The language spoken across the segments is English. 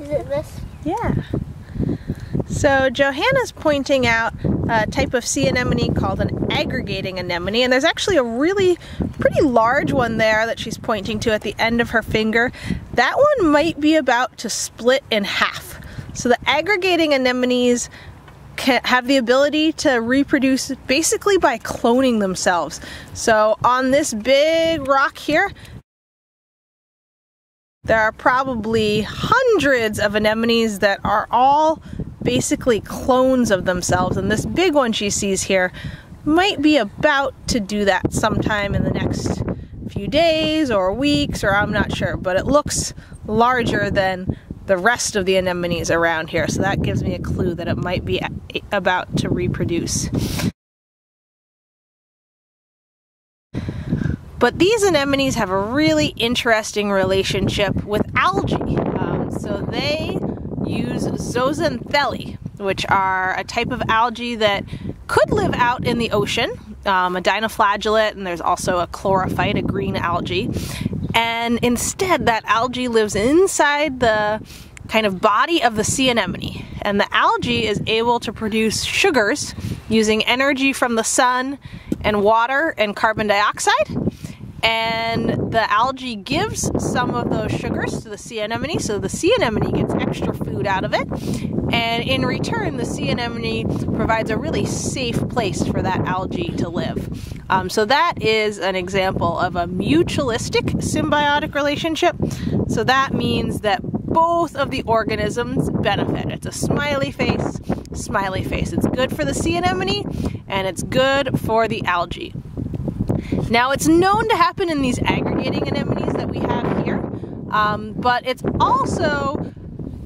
Is it this? Yeah. So Johanna's pointing out a type of sea anemone called an aggregating anemone, and there's actually a really pretty large one there that she's pointing to at the end of her finger. That one might be about to split in half. So the aggregating anemones have the ability to reproduce basically by cloning themselves. So on this big rock here, there are probably hundreds of anemones that are all basically clones of themselves. And this big one she sees here might be about to do that sometime in the next few days or weeks, or I'm not sure, but it looks larger than the rest of the anemones around here. So that gives me a clue that it might be about to reproduce. But these anemones have a really interesting relationship with algae. Um, so they use zooxanthellae, which are a type of algae that could live out in the ocean, um, a dinoflagellate, and there's also a chlorophyte, a green algae. And instead, that algae lives inside the kind of body of the sea anemone. And the algae is able to produce sugars using energy from the sun and water and carbon dioxide and the algae gives some of those sugars to the sea anemone so the sea anemone gets extra food out of it. And in return the sea anemone provides a really safe place for that algae to live. Um, so that is an example of a mutualistic symbiotic relationship. So that means that both of the organisms benefit. It's a smiley face smiley face. It's good for the sea anemone and it's good for the algae now it's known to happen in these aggregating anemones that we have here, um, but it's also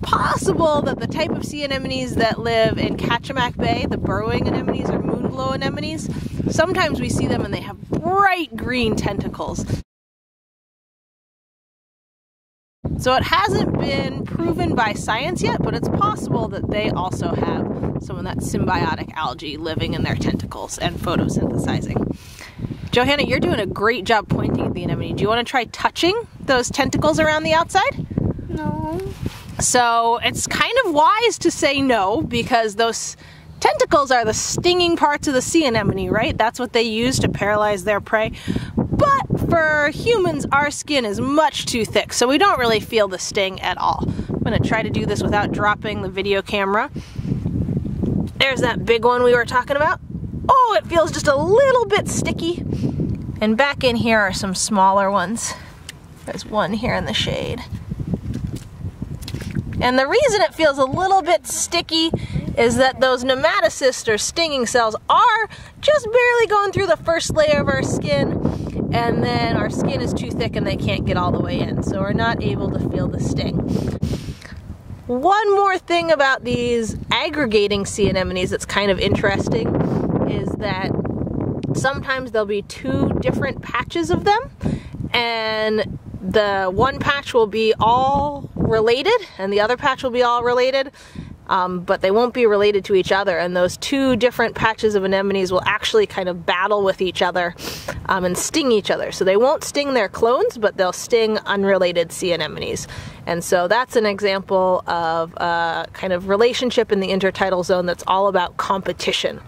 possible that the type of sea anemones that live in Kachemak Bay, the burrowing anemones or moonglow anemones, sometimes we see them and they have bright green tentacles. So it hasn't been proven by science yet, but it's possible that they also have some of that symbiotic algae living in their tentacles and photosynthesizing. Johanna, you're doing a great job pointing at the anemone. Do you want to try touching those tentacles around the outside? No. So it's kind of wise to say no because those tentacles are the stinging parts of the sea anemone, right? That's what they use to paralyze their prey. But for humans, our skin is much too thick, so we don't really feel the sting at all. I'm gonna try to do this without dropping the video camera. There's that big one we were talking about. Oh, it feels just a little bit sticky. And back in here are some smaller ones. There's one here in the shade. And the reason it feels a little bit sticky is that those nematocysts or stinging cells are just barely going through the first layer of our skin and then our skin is too thick and they can't get all the way in so we're not able to feel the sting. One more thing about these aggregating sea anemones that's kind of interesting is that sometimes there'll be two different patches of them and the one patch will be all related and the other patch will be all related um, but they won't be related to each other and those two different patches of anemones will actually kind of battle with each other um, and sting each other. So they won't sting their clones but they'll sting unrelated sea anemones. And so that's an example of a kind of relationship in the intertidal zone that's all about competition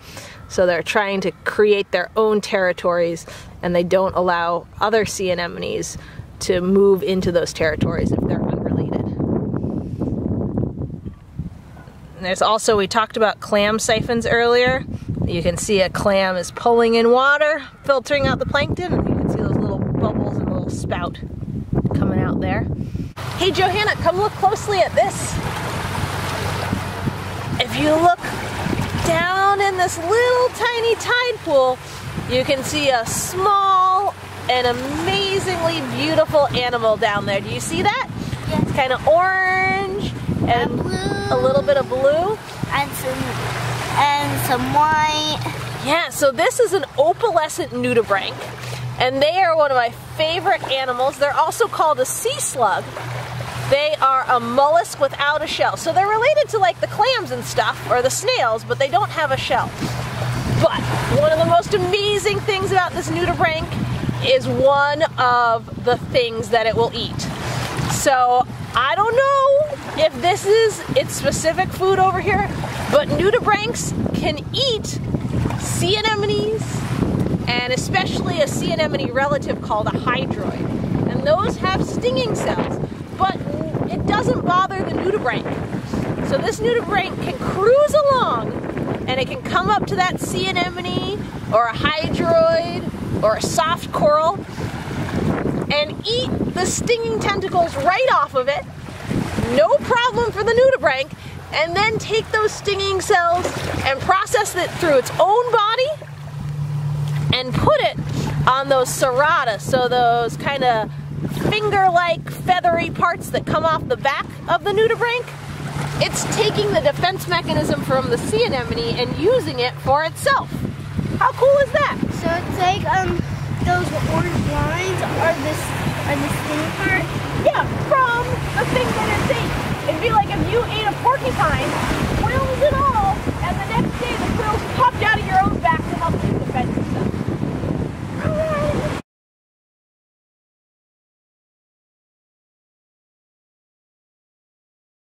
so they're trying to create their own territories and they don't allow other sea anemones to move into those territories if they're unrelated. And there's also, we talked about clam siphons earlier. You can see a clam is pulling in water, filtering out the plankton, and you can see those little bubbles and little spout coming out there. Hey Johanna, come look closely at this. If you look down in this little tiny tide pool, you can see a small and amazingly beautiful animal down there. Do you see that? Yes. It's kind of orange and a little bit of blue. And some and some white. Yeah, so this is an opalescent nudibranch, and they are one of my favorite animals. They're also called a sea slug. They are a mollusk without a shell. So they're related to like the clams and stuff, or the snails, but they don't have a shell. But one of the most amazing things about this nudibranch is one of the things that it will eat. So I don't know if this is its specific food over here, but nudibranchs can eat sea anemones and especially a sea anemone relative called a hydroid. And those have stinging cells, but doesn't bother the nudibranch. So this nudibranch can cruise along and it can come up to that sea anemone or a hydroid or a soft coral and eat the stinging tentacles right off of it. No problem for the nudibranch. And then take those stinging cells and process it through its own body and put it on those cerata, so those kind of finger-like feathery parts that come off the back of the nudibranch. It's taking the defense mechanism from the sea anemone and using it for itself. How cool is that? So it's like um those orange lines are this are the sting part. Yeah, from the thing that it's ate. It'd be like if you ate a porcupine